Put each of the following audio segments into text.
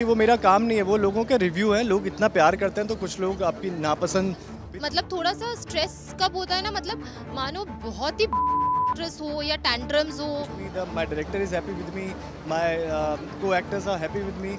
वो मेरा काम नहीं है वो लोगों के रिव्यू है लोग इतना प्यार करते हैं तो कुछ लोग आपकी नापसंद मतलब थोड़ा सा स्ट्रेस कब होता है ना मतलब मानो बहुत ही स्ट्रेस हो या टैंट्रम्स हो। My director is happy with me my co actors are happy with me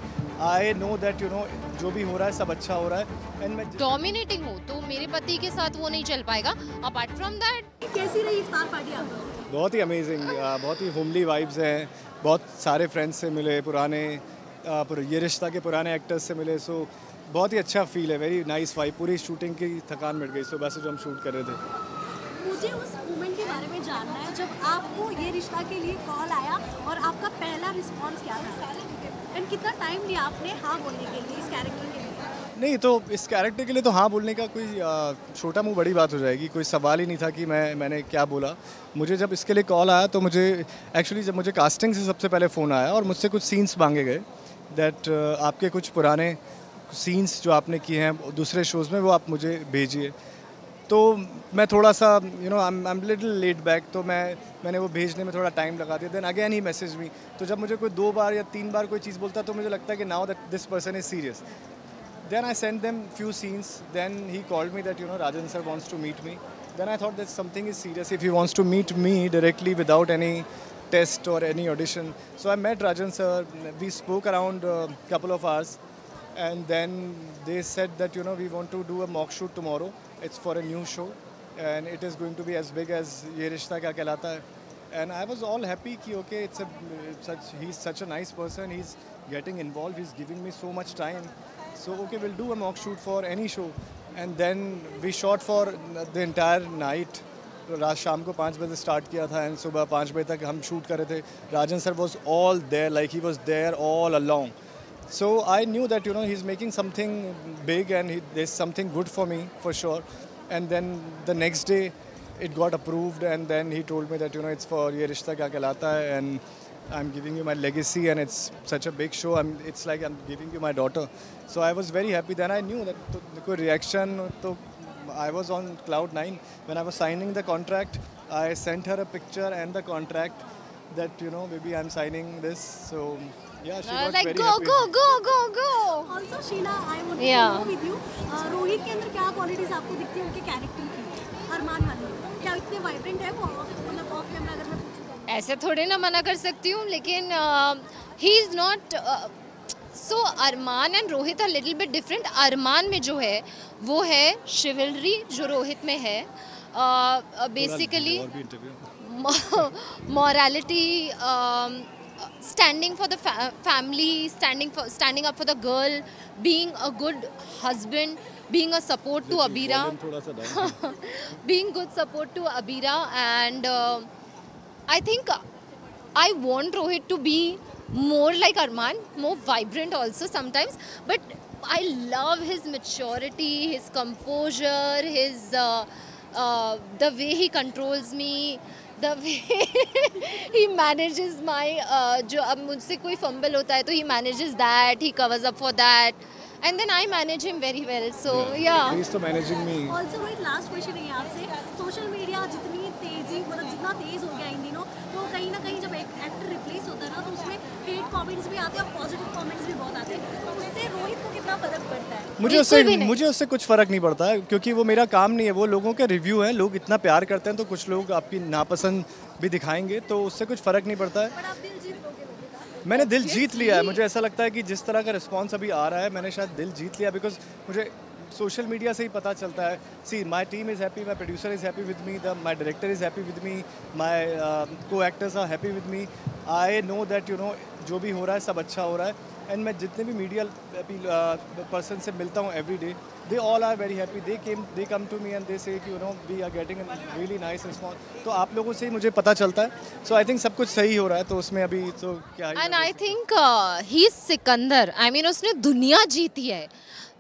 I know that you know जो भी हो रहा है सब अच्छा हो रहा है। एंड मैं डोमिनेटिंग हो तो मेरे पति के साथ वो नहीं चल पाएगा। अपार्ट फ्रॉम दैट कैसी रही इफ्तार पार्टी आपकी बहुत ही अमेजिंग बहुत ही होमली वाइब्स हैं। बहुत सारे फ्रेंड्स से मिले पुराने uh, पुर- ये रिश्ता के पुराने एक्टर्स से मिले सो बहुत ही अच्छा फील है वेरी नाइस वाइब पूरी शूटिंग की थकान मिट गई से जो हम शूट कर रहे थे। मुझे उस मोमेंट के बारे में जानना है जब आपको ये रिश्ता के लिए कॉल आया और आपका पहला रिस्पांस क्या था? एंड कितना टाइम लिया आपने हाँ बोलने के लिए इस कैरेक्टर के लिए? नहीं तो इस कैरेक्टर के लिए तो हाँ बोलने का कोई छोटा मुँह बड़ी बात हो जाएगी कोई सवाल ही नहीं था कि मैं मैंने क्या बोला। मुझे जब इसके लिए कॉल आया तो मुझे एक्चुअली जब मुझे कास्टिंग से सबसे पहले फ़ोन आया और मुझसे कुछ सीन्स मांगे गए दैट uh, आपके कुछ पुराने सीन्स जो आपने किए हैं, दूसरे शोज़ में, वो आप मुझे भेजिए। तो मैं थोड़ा सा you know I am little late back तो मैं, मैंने वो भेजने में थोड़ा टाइम लगा दिया। देन अगेन ही मैसेज भी तो जब मुझे कोई दो बार या तीन बार कोई चीज़ बोलता तो मुझे लगता है कि now that this person is serious then I send them few scenes then he call me that you know Rajan sir wants to meet me then I thought that something is serious if you wants to meet me directly without any test or any audition. So I met Rajan sir. We spoke around a couple of hours, and then they said that you know we want to do a mock shoot tomorrow. It's for a new show, and it is going to be as big as Ye Rishta Kya Kehlata. And I was all happy कि okay, it's a such he's such a nice person. He's getting involved. He's giving me so much time. So okay, we'll do a mock shoot for any show, and then we shot for the entire night. रात शाम को पाँच बजे start किया था and सुबह पाँच बजे तक हम शूट कर रहे थे। Rajan sir was all there like he was there all along so I knew that you know he is making something big and is something good for me for sure and then the next day it got approved and then he told me that you know it's for Yeh Rishta Kya Kehlata Hai and I am giving you my legacy and it's such a big show I it's like I am giving you my daughter so I was very happy then I knew that कोई reaction तो i was on cloud 9 when i was signing the contract i sent her a picture and the contract that you know maybe i'm signing this so yeah she was like very go happy go go go go also Sheena I want Yeah. To know with you Rohit के अंदर क्या qualities आपको दिखती है उनके character की अरमान वाली क्या इतने वाइब्रेंट है वो मतलब ऑफ कैमरा अगर मैं पूछूं तो ऐसे थोड़े ना मना कर सकती हूँ लेकिन he is not so Arman and Rohit are little bit different Arman में जो है वो है शिवलरी जो रोहित में है basically morality standing for the family standing standing up for the girl being a good husband being a support to Abira being good support to Abira and I think I want Rohit to be more like Arman, more vibrant also sometimes, but I love his maturity, his composure, his uh, uh, the way he controls me, the way he manages my uh, जो अब मुझसे कोई fumble होता है तो he manages that, he covers up for that, and then I manage him very well. So yeah. yeah. He's तो managing me also Rohit last question है आपसे सोशल मीडिया जितनी तेज़ी मतलब जितना तेज हो गया इन दिनों तो कहीं ना कहीं जब एक एक्टर रिप्लेस होता है ना तो उसमें हेट कमेंट्स भी आते हैं और पॉजिटिव कमेंट्स भी बहुत आते हैं तो उससे रोहित को कितना फ़र्क पड़ता है मुझे उससे मुझे उससे कुछ फ़र्क नहीं पड़ता है क्योंकि वो मेरा काम नहीं है वो लोगों के रिव्यू हैं लोग इतना प्यार करते हैं तो कुछ लोग आपकी नापसंद भी दिखाएँगे तो उससे कुछ फ़र्क नहीं पड़ता है पर आप दिल जीत लोगे रोहित का। मैंने दिल जीत लिया है। मुझे ऐसा लगता है कि जिस तरह का रिस्पॉन्स अभी आ रहा है मैंने शायद दिल जीत लिया बिकॉज़ मुझे सोशल मीडिया से ही पता चलता है। See my team is happy my producer is happy with me the my director is happy with me my co actors are happy with me I know that you know जो भी हो रहा है सब अच्छा हो रहा है। एंड मैं जितने भी मीडिया पर्सन से मिलता हूँ every day they all are very happy they came they come to me and they say you know we are getting really nice response तो आप लोगों से ही मुझे पता चलता है. सो आई थिंक सब कुछ सही हो रहा है तो उसमें अभी तो क्या and I think he. Sikandar. I mean उसने दुनिया जीती है.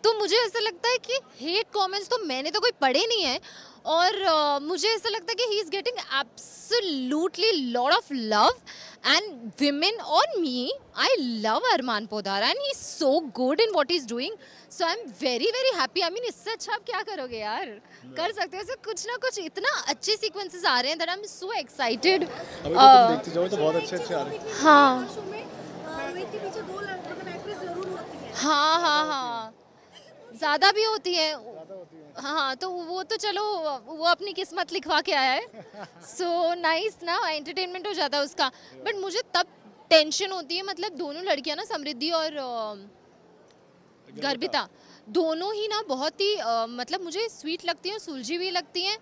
तो मुझे ऐसा लगता है कि हेट कमेंट्स तो मैंने तो कोई पढ़े नहीं है और uh, मुझे ऐसा लगता है कि he is getting absolutely lot of love and women और me I love Arman Poddar and he so good in what is doing so I am very very happy I mean इससे अच्छा आप क्या करोगे यार? कर सकते हो ऐसे कुछ ना कुछ इतना अच्छे सीक्वेंसेस आ रहे हैं that I am so excited अभी तो तुम देखते जाओ तो बहुत अच्छे अच्छे आ रहे हैं। हाँ हाँ हाँ। ज़्यादा भी होती है। हाँ तो वो तो चलो वो अपनी किस्मत लिखवा के आया है। सो नाइस ना एंटरटेनमेंट हो जाता है उसका। बट मुझे तब टेंशन होती है मतलब दोनों लड़कियाँ ना समृद्धि और गर्भिता। दोनों ही ना बहुत ही अ, मतलब मुझे स्वीट लगती हैं सुलझी हुई लगती हैं।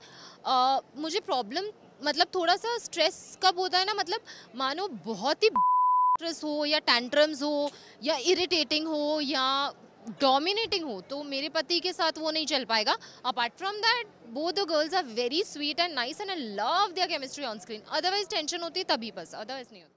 मुझे प्रॉब्लम मतलब थोड़ा सा स्ट्रेस कब होता है ना मतलब मानो बहुत ही स्ट्रेस हो या टैंट्रम्स हो या इरिटेटिंग हो या डोमिनेटिंग हो तो मेरे पति के साथ वो नहीं चल पाएगा। Apart from that both the girls are very sweet and nice and I love there chemistry on screen otherwise tension होती है तभी बस अदरवाइज़ नहीं होती।